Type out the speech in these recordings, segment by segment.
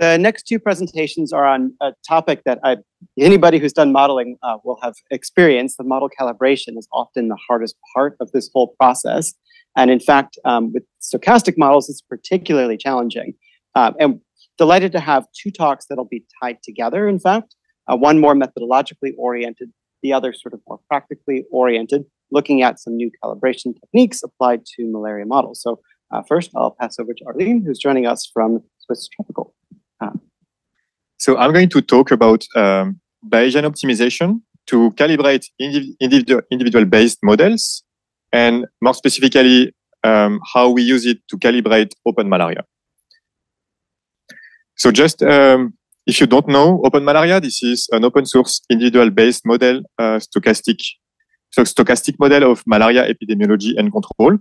The next two presentations are on a topic that I, anybody who's done modeling uh, will have experienced. The model calibration is often the hardest part of this whole process. And in fact, um, with stochastic models, it's particularly challenging. Uh, and delighted to have two talks that'll be tied together, in fact, uh, one more methodologically oriented, the other sort of more practically oriented, looking at some new calibration techniques applied to malaria models. So uh, first, I'll pass over to Arlene, who's joining us from Swiss Tropical. So I'm going to talk about um, Bayesian optimization to calibrate indiv individual, individual based models and more specifically, um, how we use it to calibrate open malaria. So just um, if you don't know open malaria, this is an open source individual based model, uh, stochastic, so stochastic model of malaria epidemiology and control,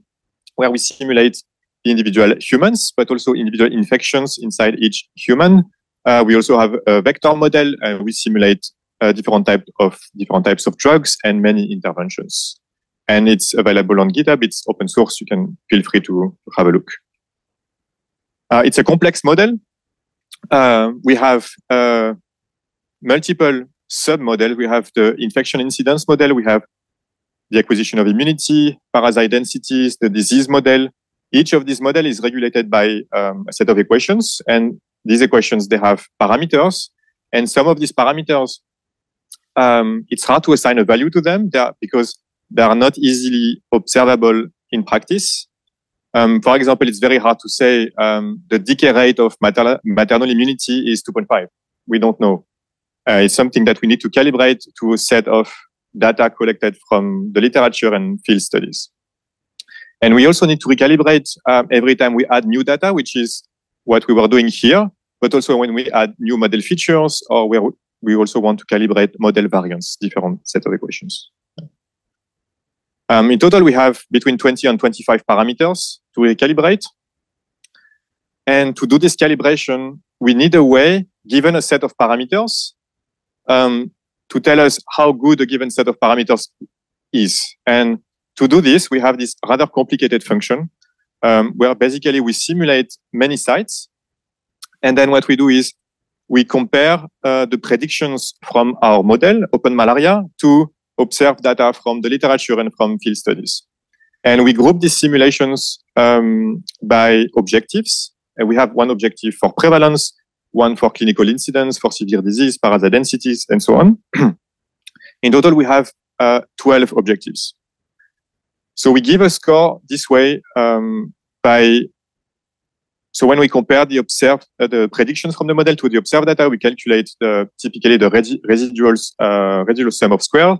where we simulate individual humans, but also individual infections inside each human. Uh, we also have a vector model and we simulate uh, different type of different types of drugs and many interventions. And it's available on GitHub. It's open source. You can feel free to, to have a look. Uh, it's a complex model. Uh, we have uh, multiple sub-models. We have the infection incidence model. We have the acquisition of immunity, parasite densities, the disease model, each of these models is regulated by um, a set of equations, and these equations they have parameters, and some of these parameters um, it's hard to assign a value to them they are, because they are not easily observable in practice. Um, for example, it's very hard to say um, the decay rate of maternal, maternal immunity is 2.5. We don't know. Uh, it's something that we need to calibrate to a set of data collected from the literature and field studies. And we also need to recalibrate um, every time we add new data, which is what we were doing here, but also when we add new model features or where we also want to calibrate model variance, different set of equations. Um, in total, we have between 20 and 25 parameters to recalibrate. And to do this calibration, we need a way, given a set of parameters, um, to tell us how good a given set of parameters is. And to do this, we have this rather complicated function um, where basically we simulate many sites. And then what we do is we compare uh, the predictions from our model, open malaria, to observed data from the literature and from field studies. And we group these simulations um, by objectives. And we have one objective for prevalence, one for clinical incidence, for severe disease, parasite densities, and so on. In total, we have uh, 12 objectives. So we give a score this way um, by. So when we compare the observed uh, the predictions from the model to the observed data, we calculate the, typically the residuals uh, residual sum of square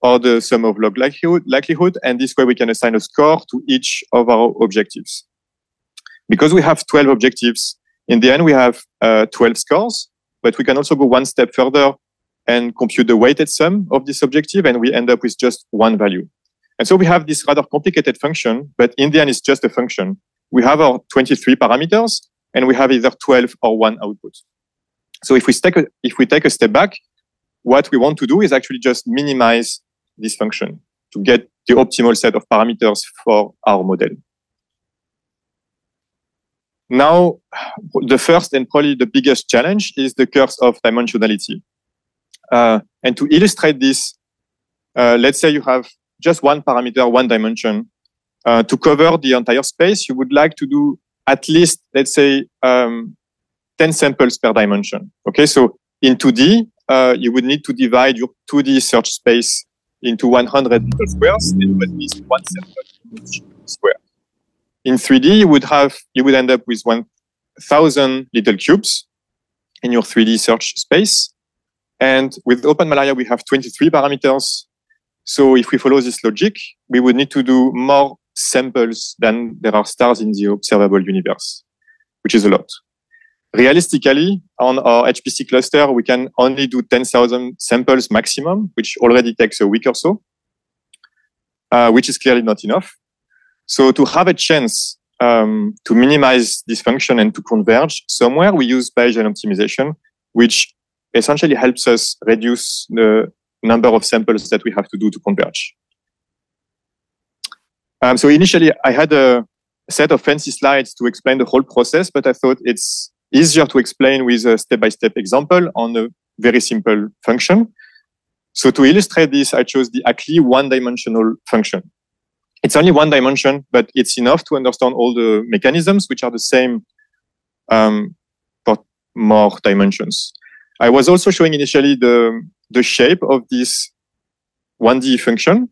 or the sum of log likelihood, likelihood, and this way we can assign a score to each of our objectives. Because we have 12 objectives, in the end we have uh, 12 scores, but we can also go one step further and compute the weighted sum of this objective, and we end up with just one value. And so we have this rather complicated function, but in the end, it's just a function. We have our 23 parameters and we have either 12 or one output. So if we take a, if we take a step back, what we want to do is actually just minimize this function to get the optimal set of parameters for our model. Now, the first and probably the biggest challenge is the curse of dimensionality. Uh, and to illustrate this, uh, let's say you have just one parameter, one dimension. Uh, to cover the entire space, you would like to do at least, let's say, um, 10 samples per dimension. Okay, so in 2D, uh, you would need to divide your 2D search space into 100 little squares and at least one sample square. In 3D, you would have, you would end up with 1,000 little cubes in your 3D search space. And with Open Malaria, we have 23 parameters so if we follow this logic, we would need to do more samples than there are stars in the observable universe, which is a lot. Realistically, on our HPC cluster, we can only do 10,000 samples maximum, which already takes a week or so, uh, which is clearly not enough. So to have a chance um, to minimize this function and to converge somewhere, we use Bayesian optimization, which essentially helps us reduce the number of samples that we have to do to converge. Um, so initially, I had a set of fancy slides to explain the whole process, but I thought it's easier to explain with a step-by-step example on a very simple function. So to illustrate this, I chose the Ackley one-dimensional function. It's only one dimension, but it's enough to understand all the mechanisms, which are the same um, for more dimensions. I was also showing initially the, the shape of this 1D function,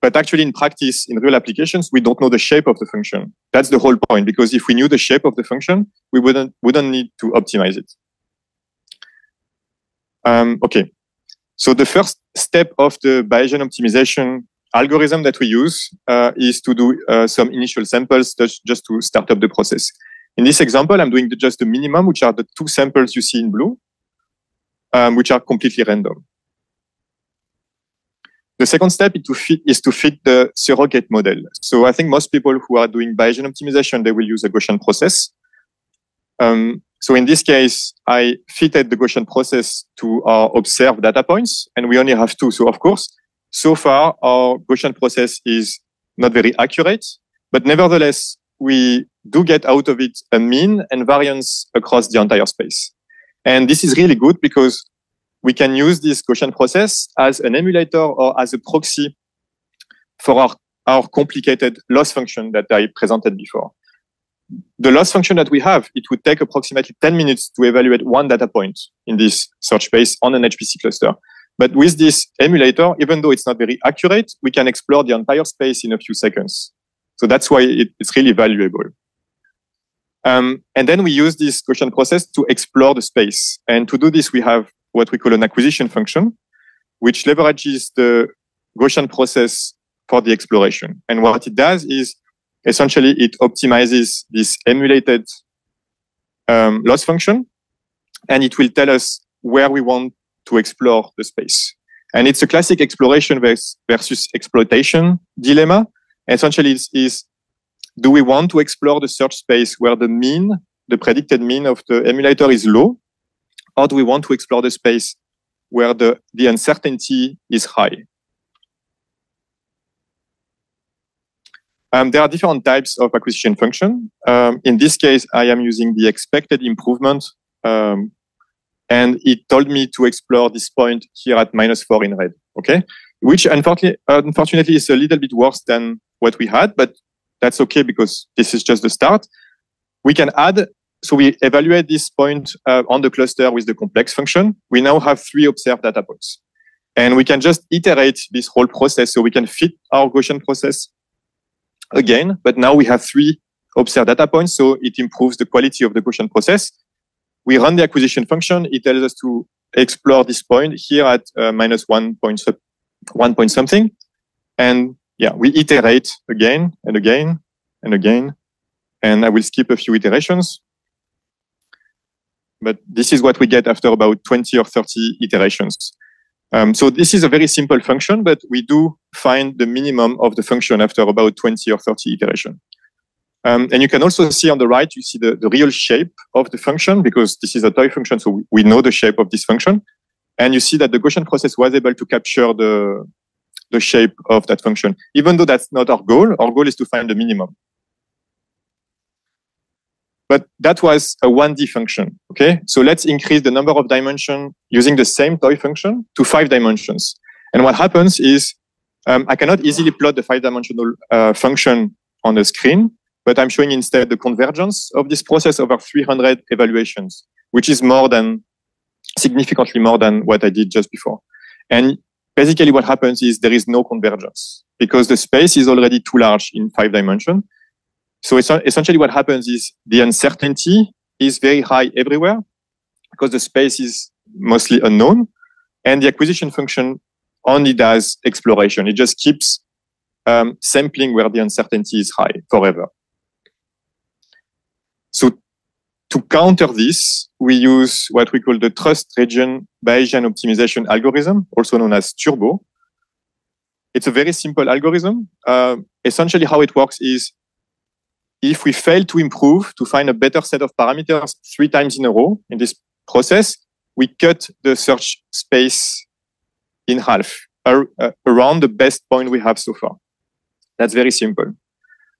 but actually in practice, in real applications, we don't know the shape of the function. That's the whole point, because if we knew the shape of the function, we wouldn't, wouldn't need to optimize it. Um, okay. So the first step of the Bayesian optimization algorithm that we use uh, is to do uh, some initial samples just, just to start up the process. In this example, I'm doing the, just the minimum, which are the two samples you see in blue, um, which are completely random. The second step is to fit, is to fit the surrogate model. So I think most people who are doing Bayesian optimization, they will use a Gaussian process. Um, so in this case, I fitted the Gaussian process to our observed data points, and we only have two. So of course, so far our Gaussian process is not very accurate, but nevertheless, we do get out of it a mean and variance across the entire space. And this is really good because we can use this Gaussian process as an emulator or as a proxy for our, our complicated loss function that I presented before the loss function that we have, it would take approximately 10 minutes to evaluate one data point in this search space on an HPC cluster. But with this emulator, even though it's not very accurate, we can explore the entire space in a few seconds. So that's why it, it's really valuable. Um, and then we use this Gaussian process to explore the space. And to do this, we have what we call an acquisition function, which leverages the Gaussian process for the exploration. And what it does is essentially it optimizes this emulated um, loss function and it will tell us where we want to explore the space. And it's a classic exploration versus exploitation dilemma. Essentially, is do we want to explore the search space where the mean, the predicted mean of the emulator is low, or do we want to explore the space where the, the uncertainty is high? Um, there are different types of acquisition function. Um, in this case, I am using the expected improvement, um, and it told me to explore this point here at minus four in red. Okay, which unfortunately, unfortunately is a little bit worse than what we had, but that's okay because this is just the start. We can add. So we evaluate this point uh, on the cluster with the complex function. We now have three observed data points. And we can just iterate this whole process. So we can fit our Gaussian process again, but now we have three observed data points, so it improves the quality of the Gaussian process. We run the acquisition function. It tells us to explore this point here at uh, minus one point, one point something. And yeah, we iterate again and again and again. And I will skip a few iterations. But this is what we get after about 20 or 30 iterations. Um, so this is a very simple function, but we do find the minimum of the function after about 20 or 30 iteration. Um, and you can also see on the right, you see the, the real shape of the function because this is a toy function. So we know the shape of this function. And you see that the Gaussian process was able to capture the, the shape of that function. Even though that's not our goal, our goal is to find the minimum. But that was a 1D function. Okay. So let's increase the number of dimensions using the same toy function to five dimensions. And what happens is um, I cannot easily plot the five dimensional uh, function on the screen, but I'm showing instead the convergence of this process over 300 evaluations, which is more than significantly more than what I did just before. And basically what happens is there is no convergence because the space is already too large in five dimensions. So essentially what happens is the uncertainty is very high everywhere because the space is mostly unknown and the acquisition function only does exploration. It just keeps um, sampling where the uncertainty is high forever. So to counter this, we use what we call the trust region Bayesian optimization algorithm, also known as Turbo. It's a very simple algorithm. Uh, essentially how it works is if we fail to improve to find a better set of parameters three times in a row in this process, we cut the search space in half uh, around the best point we have so far. That's very simple.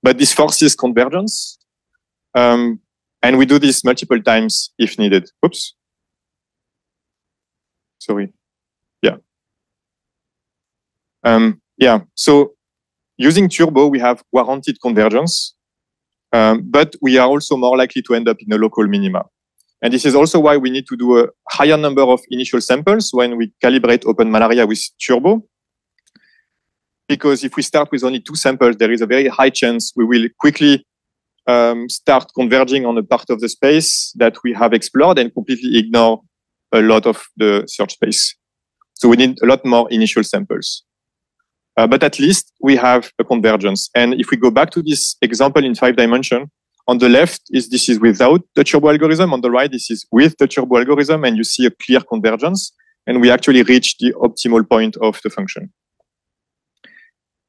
But this forces convergence. Um, And we do this multiple times if needed. Oops. Sorry. Yeah. Um, yeah. So using Turbo, we have warranted convergence, um, but we are also more likely to end up in a local minima. And this is also why we need to do a higher number of initial samples when we calibrate open malaria with Turbo. Because if we start with only two samples, there is a very high chance we will quickly um, start converging on a part of the space that we have explored and completely ignore a lot of the search space. So we need a lot more initial samples. Uh, but at least we have a convergence. And if we go back to this example in five dimension, on the left is this is without the turbo algorithm. On the right, this is with the turbo algorithm, and you see a clear convergence. And we actually reach the optimal point of the function.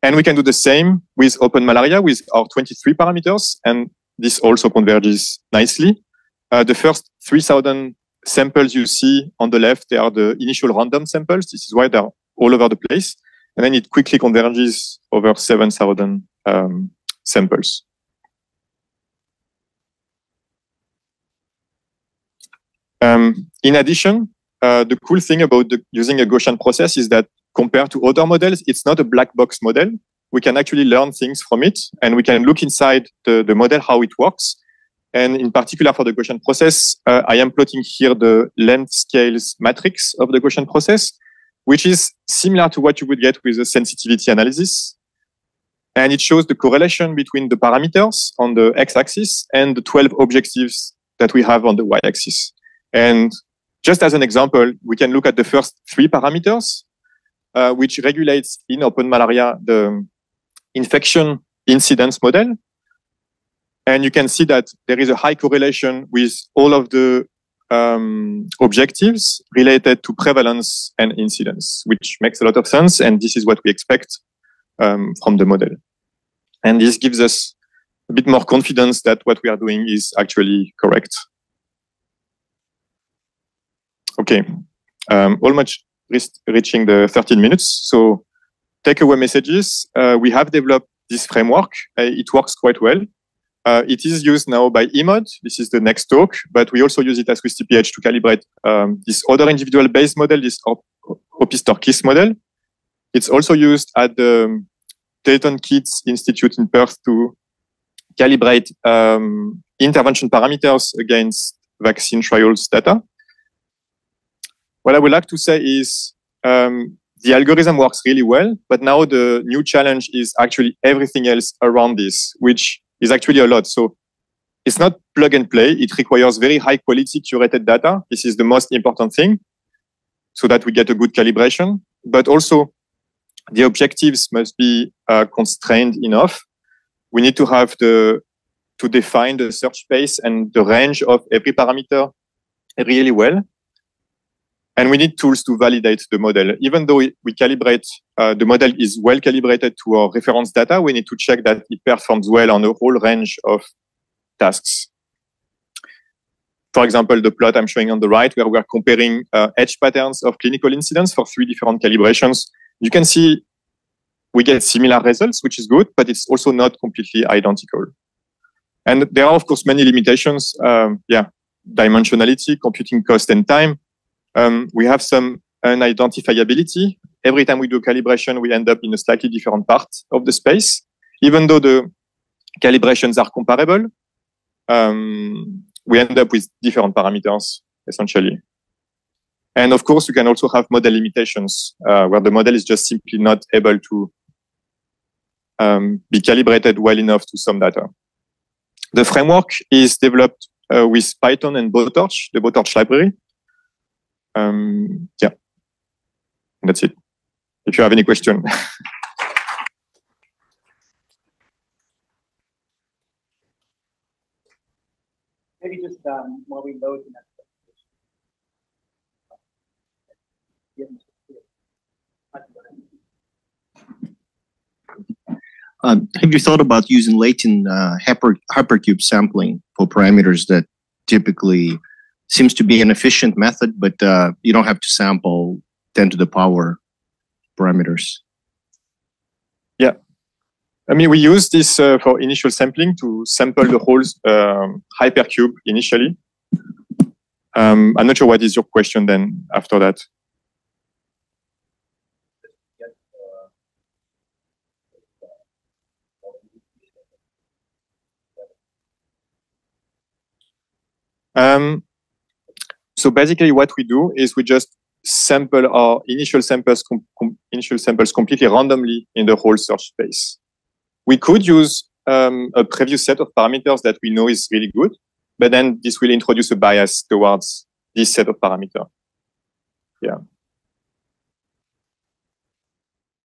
And we can do the same with open malaria with our 23 parameters. And this also converges nicely. Uh, the first 3000 samples you see on the left, they are the initial random samples. This is why they're all over the place. And then it quickly converges over 7,000 um, samples. Um, in addition, uh, the cool thing about the, using a Gaussian process is that compared to other models, it's not a black box model. We can actually learn things from it and we can look inside the, the model, how it works. And in particular for the Gaussian process, uh, I am plotting here the length scales matrix of the Gaussian process which is similar to what you would get with a sensitivity analysis. And it shows the correlation between the parameters on the x-axis and the 12 objectives that we have on the y-axis. And just as an example, we can look at the first three parameters, uh, which regulates in open malaria the infection incidence model. And you can see that there is a high correlation with all of the um, objectives related to prevalence and incidence, which makes a lot of sense. And this is what we expect um, from the model. And this gives us a bit more confidence that what we are doing is actually correct. Okay, um, almost reaching the 13 minutes. So takeaway messages. Uh, we have developed this framework. Uh, it works quite well. Uh, it is used now by EMOD. This is the next talk, but we also use it as Swiss TPH to calibrate um, this other individual base model, this Opisthorchis model. It's also used at the Telethon Kids Institute in Perth to calibrate um, intervention parameters against vaccine trials data. What I would like to say is um, the algorithm works really well, but now the new challenge is actually everything else around this, which is actually a lot. So it's not plug and play. It requires very high quality curated data. This is the most important thing so that we get a good calibration. But also the objectives must be uh, constrained enough. We need to have the, to define the search space and the range of every parameter really well. And we need tools to validate the model. Even though we, calibrate, uh, the model is well calibrated to our reference data, we need to check that it performs well on a whole range of tasks. For example, the plot I'm showing on the right, where we are comparing uh, edge patterns of clinical incidence for three different calibrations. You can see we get similar results, which is good, but it's also not completely identical. And there are, of course, many limitations. Um, yeah, dimensionality, computing cost and time. Um, we have some unidentifiability. Every time we do calibration, we end up in a slightly different part of the space. Even though the calibrations are comparable, um, we end up with different parameters, essentially. And of course, you can also have model limitations, uh, where the model is just simply not able to um, be calibrated well enough to some data. The framework is developed uh, with Python and BoTorch, the BoTorch library. Um, yeah, that's it. If you have any question. Maybe just um, while we load the next um, have you thought about using Latin uh, hyper, hypercube sampling for parameters that typically seems to be an efficient method, but uh, you don't have to sample 10 to the power parameters. Yeah. I mean, we use this uh, for initial sampling to sample the whole um, hypercube initially. Um, I'm not sure what is your question then after that. Um, so basically what we do is we just sample our initial samples, initial samples completely randomly in the whole search space. We could use um, a previous set of parameters that we know is really good, but then this will introduce a bias towards this set of parameters. Yeah.